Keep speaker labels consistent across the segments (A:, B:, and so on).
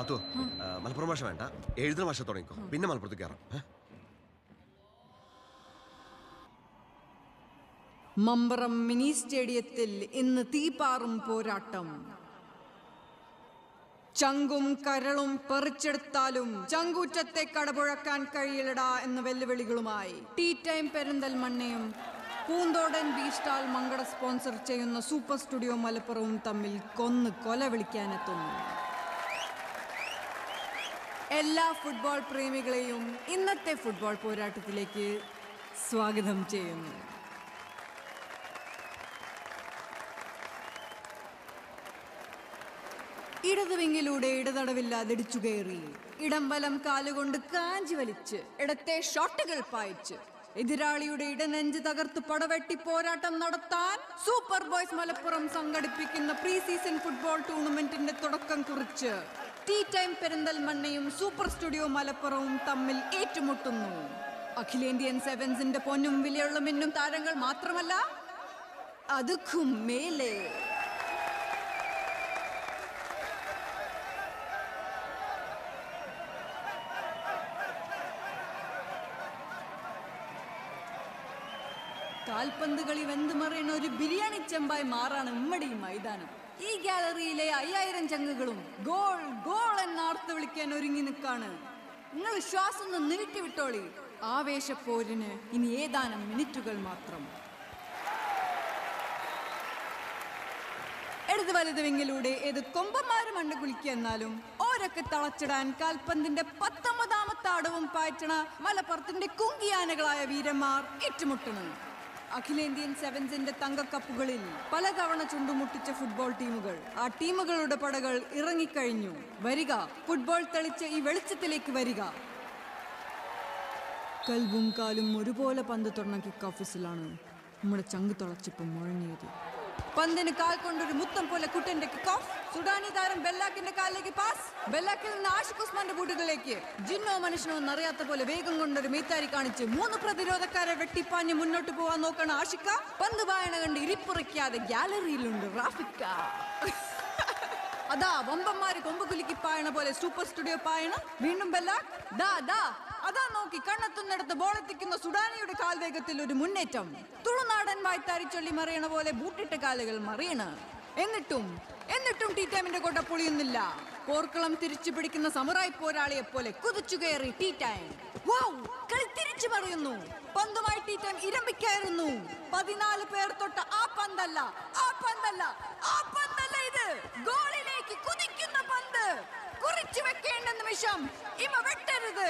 A: പാത്തു മലപ്പുറം ഭാഷ വേണ്ട. എഴുതുന്ന ഭാഷ തുടങ്ങിക്കോ. പിന്നെ മലപ്പുറത്ത് കയറാം
B: മമ്പറം മിനി സ്റ്റേഡിയത്തിൽ ഇന്ന് തീപാറും പോരാട്ടം. ചങ്കും കരളും പറിച്ചെടുത്താലും ചങ്കൂറ്റത്തെ കടപുഴക്കാൻ കഴിയില്ലടാ എന്ന വെല്ലുവിളികളുമായി. ടീ ടൈം പെരിന്തൽമണ്ണയും പൂന്തോടൻ ബീസ്റ്റാൽ മങ്കട സ്പോൺസർ ചെയ്യുന്ന സൂപ്പർ സ്റ്റുഡിയോ മലപ്പുറവും തമ്മിൽ കൊന്ന് കൊല വിളിക്കാനെത്തുന്നു. എല്ലാ ഫുട്ബോൾ പ്രേമികളെയും ഇന്നത്തെ ഫുട്ബോൾ പോരാട്ടത്തിലേക്ക് സ്വാഗതം ചെയ്യുന്നു. ഇടതുവിങ്ങിലൂടെ ഇടതടവില്ലാതെ ഇടിച്ചു കയറി. ഇടം വലം കാലുകൊണ്ട് കാഞ്ചി വലിച്ച് ഇടത്തെ ഷോട്ടുകൾ പായിച്ച്. എതിരാളിയുടെ ഇടനെഞ്ച് തകർത്ത് പടവെട്ടി പോരാട്ടം നടത്താൻ സൂപ്പർ ബോയ്സ് മലപ്പുറം സംഘടിപ്പിക്കുന്ന പ്രീ സീസൺ ഫുട്ബോൾ ടൂർണമെന്റിന്റെ തുടക്കം കുറിച്ച് ടീ ടൈം പെരിന്തൽമണ്ണയും സൂപ്പർ സ്റ്റുഡിയോ മലപ്പുറവും തമ്മിൽ ഏറ്റുമുട്ടുന്നു. അഖിലേന്ത്യൻ സെവൻസിന്റെ പൊന്നും വിലയുള്ള മിന്നും താരങ്ങൾ മാത്രമല്ല അതുക്കും മേലെ. കാൽപന്ത് കളി ഒരു ബിരിയാണി ചെമ്പായി മാറാണ് ഉമ്മടി മൈതാനം. ഈ ഗാലറിയിലെ അയ്യായിരം ചങ്ങുകളും ഗോൾ ഗോൾ എന്നാർത്ത് വിളിക്കാൻ ഒരുങ്ങി നിൽക്കാണ്. നിങ്ങൾ ശ്വാസം ഒന്ന് നീട്ടി വിട്ടോളി. ആവേശപ്പോരിന് ഇനി ഏതാനും മിനിറ്റുകൾ മാത്രം. ഇടത് വലത് വിങ്ങിലൂടെ ഏത് കൊമ്പന്മാരും മണ്ണ് കുളിക്കുക എന്നാലും ഓരൊക്കെ തളച്ചിടാൻ കാൽപന്തിന്റെ പത്തൊമ്പതാമത്തെ അടവും പായറ്റണ മലപ്പുറത്തിന്റെ കുങ്കിയാനകളായ വീരന്മാർ ഏറ്റുമുട്ടണം അഖിലേന്ത്യൻ സെവൻസിന്റെ തങ്കക്കപ്പുകളിൽ പലതവണ ചുണ്ടുമുട്ടിച്ച ഫുട്ബോൾ ടീമുകൾ. ആ ടീമുകളുടെ പടകൾ ഇറങ്ങിക്കഴിഞ്ഞു. വരിക. ഫുട്ബോൾ തെളിച്ച ഈ വെളിച്ചത്തിലേക്ക് വരിക. കൽവും കാലും ഒരുപോലെ പന്ത് തുറന്ന കിക്ക് ഓഫീസിലാണ് നമ്മുടെ ചങ്ക് തുളച്ചിപ്പം മുഴങ്ങിയത്. പന്തിന് കാൽ കൊണ്ടൊരു മുത്തം പോലെ കുട്ടന്റെ കിക്കോഫ് സുഡാനി താരം ബെല്ലാക്കിന്റെ കാലിലേക്ക് പാസ് ബെല്ലാക്കിൽ നിന്ന് ആഷിഖ് ഉസ്മാന്റെ ബൂട്ടുകളിലേക്ക്. ജിന്നോ മനുഷ്യനോ എന്നറിയാത്ത പോലെ വേഗം കൊണ്ടൊരു മീത്താരി കാണിച്ച് മൂന്ന് പ്രതിരോധക്കാരെ വെട്ടിപ്പാഞ്ഞ് മുന്നോട്ട് പോവാൻ നോക്കണ ആഷിക്ക പന്ത് വായന കണ്ട് ഇരിപ്പുറയ്ക്കാതെ ഗ്യാലറിയിലുണ്ട് റാഫിക്ക. അതാ വമ്പന്മാര് കൊമ്പ് കുലുക്കി പായണ പോലെ സൂപ്പർ സ്റ്റുഡിയോ പായണം. വീണ്ടും ബെല്ലാക്ക്. ദാ ദാ. അതാ നോക്കി കണ്ണെത്തുന്നിടത്ത് ബോളെത്തിക്കുന്ന സുഡാനിയുടെ കാൽവേഗത്തിൽ ഒരു മുന്നേറ്റം. തുളുനാടൻ വായ്ത്താരി ചൊല്ലി മറിയണ പോലെ ബൂട്ടിട്ട കാലുകൾ മറിയണ്. എന്നിട്ടും എന്നിട്ടും ടീ ടൈമിന്റെ കൊട്ട പൊളിയുന്നില്ല. പോർക്കളം തിരിച്ചു പിടിക്കുന്ന സമുറായി പോരാളിയെ പോലെ കുതിച്ചു കയറി ടീ ടൈം. വൗ കളി തിരിച്ചു മറിയുന്നു. പന്തുമായി ടീ ടൈം ഇരമ്പിക്കയറുന്നു പതിനാല് പേർ തൊട്ട ആ പന്തല്ല ആ പന്തല്ല ആ പന്തല്ല ഇത്. ഗോളിലേക്ക് കുതിക്കുന്ന പന്ത്. കുറിച്ചു വെക്കേണ്ട നിമിഷം ഇമ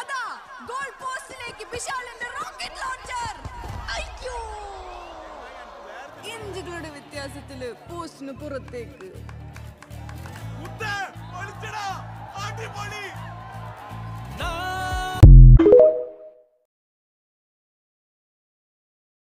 B: അതാ ഗോൾ പോസ്റ്റിലേക്ക് വിശാലിന്റെ റോക്കറ്റ് ലോഞ്ചർ അയ്യോ. ഇഞ്ചുകളുടെ വ്യത്യാസത്തിൽ പോസ്റ്റിന് പുറത്തേക്ക്.
C: അടിപൊളി.